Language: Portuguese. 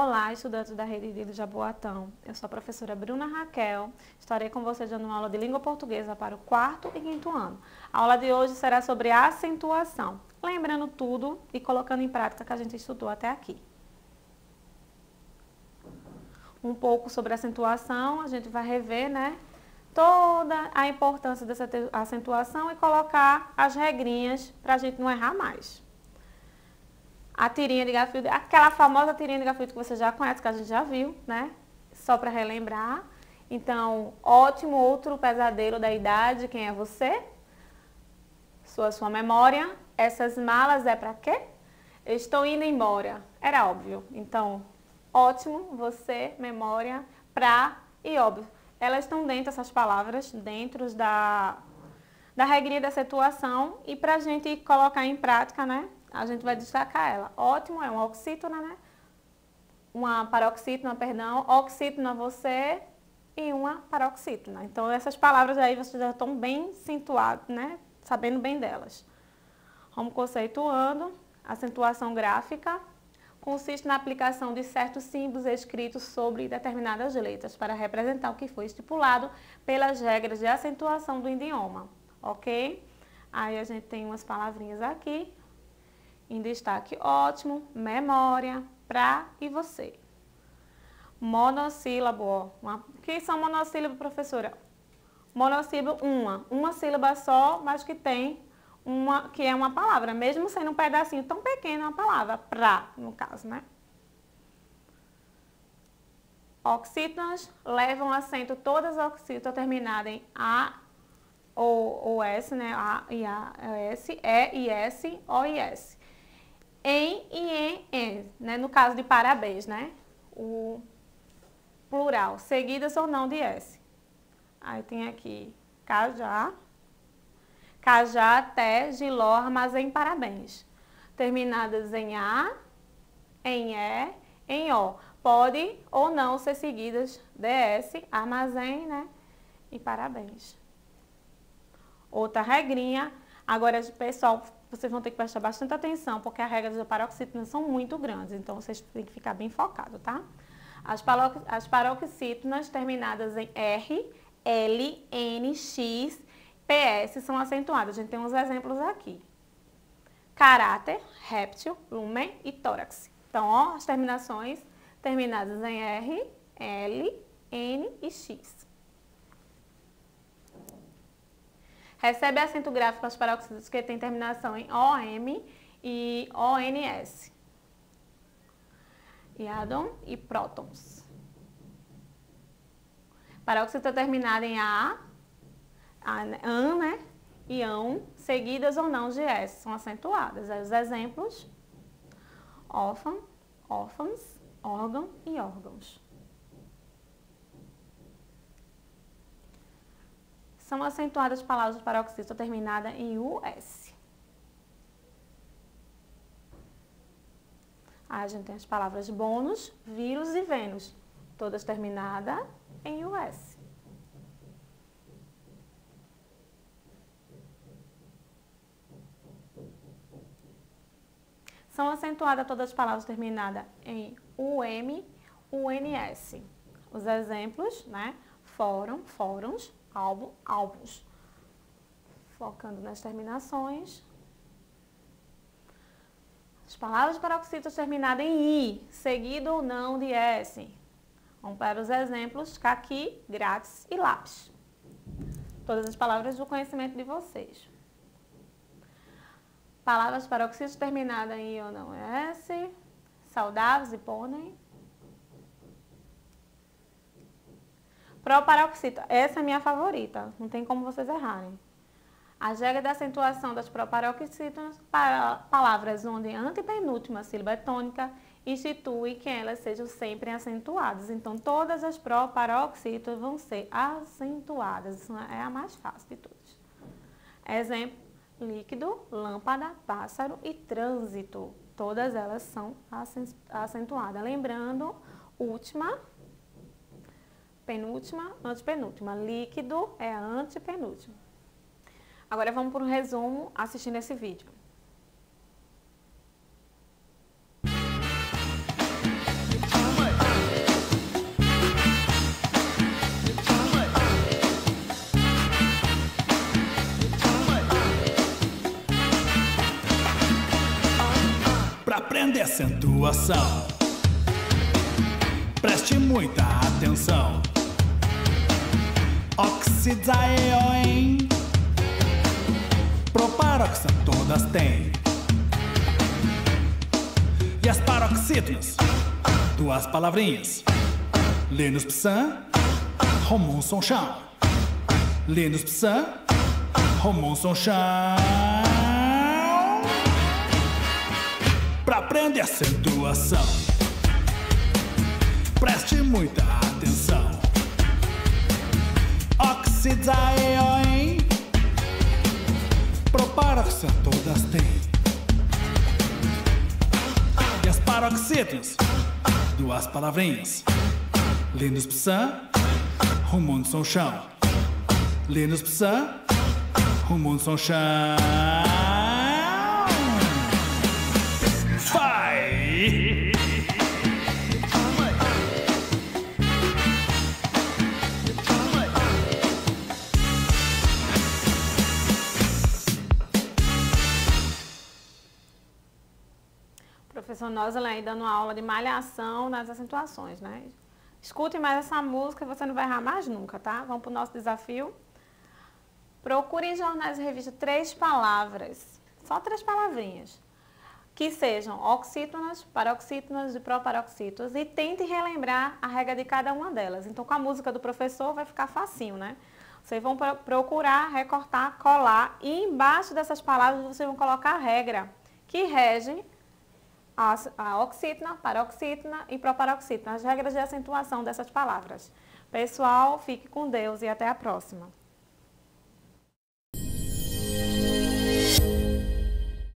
Olá, estudantes da Rede de Jaboatão. Eu sou a professora Bruna Raquel. Estarei com vocês dando uma aula de língua portuguesa para o quarto e quinto ano. A aula de hoje será sobre acentuação, lembrando tudo e colocando em prática que a gente estudou até aqui. Um pouco sobre acentuação, a gente vai rever, né? Toda a importância dessa acentuação e colocar as regrinhas para a gente não errar mais a tirinha de Garfield, aquela famosa tirinha de Garfield que você já conhece, que a gente já viu, né? Só para relembrar. Então, ótimo outro pesadelo da idade, quem é você? Sua sua memória. Essas malas é para quê? estou indo embora. Era óbvio. Então, ótimo, você, memória, pra e óbvio. Elas estão dentro, essas palavras, dentro da, da regrinha da situação e para a gente colocar em prática, né? A gente vai destacar ela. Ótimo é uma oxítona, né? Uma paroxítona, perdão, oxítona você e uma paroxítona. Então, essas palavras aí vocês já estão bem acentuados, né? Sabendo bem delas. Vamos conceituando. Acentuação gráfica consiste na aplicação de certos símbolos escritos sobre determinadas letras para representar o que foi estipulado pelas regras de acentuação do idioma, ok? Aí a gente tem umas palavrinhas aqui, em destaque ótimo, memória, pra e você. Monossílabo, ó. Uma, que são monossílabos, professora? Monossílabo, uma. Uma sílaba só, mas que tem uma, que é uma palavra, mesmo sendo um pedacinho tão pequeno, uma palavra, pra, no caso, né? Oxítonas levam acento todas as oxítonas terminadas em A ou, ou S, né? A e A, S, E e S, O e S em e em, em, né? no caso de parabéns, né? O plural, seguidas ou não de S. Aí tem aqui cajá, cajá, té, giló, armazém, parabéns. Terminadas em A, em E, em O. Pode ou não ser seguidas DS, armazém, né? E parabéns. Outra regrinha, agora pessoal vocês vão ter que prestar bastante atenção, porque as regras da paroxítona são muito grandes, então vocês têm que ficar bem focados, tá? As, as paroxítonas terminadas em R, L, N, X, PS são acentuadas. A gente tem uns exemplos aqui. Caráter, réptil, lumen e tórax. Então, ó, as terminações terminadas em R, L, N e X. Recebe acento gráfico aos peróxidos que tem terminação em OM e ONS. Iadon e prótons. Peróxido terminado em A, AN, né? E AN, seguidas ou não de S, são acentuadas. Aí os exemplos, órfã, órfãos, órgão e órgãos. São acentuadas palavras paroxítonas terminadas em US. Aí a gente tem as palavras bônus, vírus e Vênus, todas terminadas em US. São acentuadas todas as palavras terminadas em UM, UNS. Os exemplos, né? Fórum, fóruns, álbum, álbuns. Focando nas terminações. As palavras paroxítonas terminadas em I, seguido ou não de S. Vamos para os exemplos caqui, grátis e lápis. Todas as palavras do conhecimento de vocês. Palavras paroxítonas terminadas em I ou não S. Saudáveis e pônei. Proparoxítona, essa é a minha favorita, não tem como vocês errarem. A regra da acentuação das proparoxítonas para palavras onde a antepenúltima sílaba é tônica institui que elas sejam sempre acentuadas. Então, todas as proparoxítonas vão ser acentuadas. Isso é a mais fácil de todas. Exemplo, líquido, lâmpada, pássaro e trânsito. Todas elas são acentuadas. Lembrando, última penúltima, antepenúltima. Líquido é antepenúltimo. Agora vamos para um resumo assistindo esse vídeo. Para aprender acentuação, preste muita atenção. Oxidaeoin, proparoxan todas têm. E as paroxítonas, duas palavrinhas. Linus psan, romum som chão. Linus psan, romum som chão. Pra aprender acentuação, preste muita atenção. Oxidaeoin, proparoxan todas têm. E as paroxítonas, duas palavrinhas. Linus psan, rumum som chão. Linus psan, rumum som chão. Professor Noselen dando uma aula de malhação nas acentuações, né? Escute mais essa música e você não vai errar mais nunca, tá? Vamos para o nosso desafio. Procure em jornais e revistas três palavras, só três palavrinhas, que sejam oxítonas, paroxítonas e proparoxítonas e tente relembrar a regra de cada uma delas. Então, com a música do professor vai ficar facinho, né? Vocês vão procurar, recortar, colar e embaixo dessas palavras vocês vão colocar a regra que rege a, a oxítona, paroxítona e proparoxítona, as regras de acentuação dessas palavras. Pessoal, fique com Deus e até a próxima.